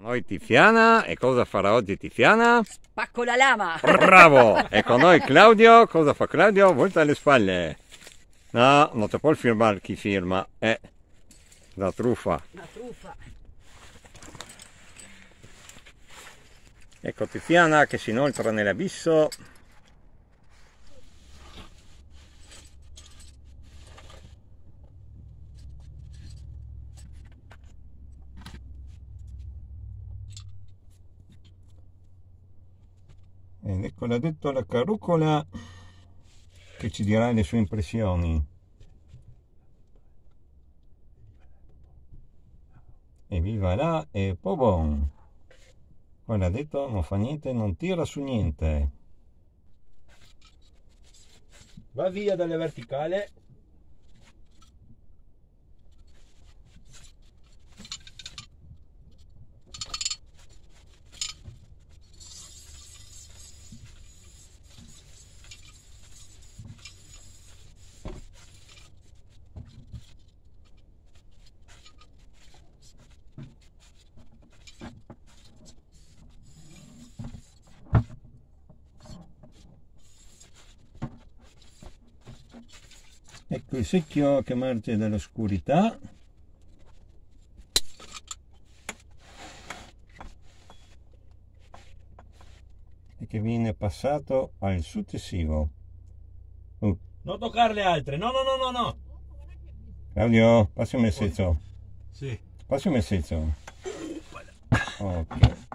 Noi Tiziana e cosa farà oggi Tiziana? Spacco la lama! Bravo! E con noi Claudio, cosa fa Claudio? Volta alle spalle. No, non ti può firmare chi firma, è la truffa. Una truffa! Ecco Tiziana che si inoltra nell'abisso. Ed ecco l'ha detto la carrucola che ci dirà le sue impressioni. E viva là e po' bon. Poi l'ha detto non fa niente, non tira su niente. Va via dalle verticale. Ecco il secchio che emerge dall'oscurità. E che viene passato al successivo. Uh, Non toccare le altre. No, no, no, no, no. Claudio, passi un messaggio. Sì. Passi un messaggio. Ok.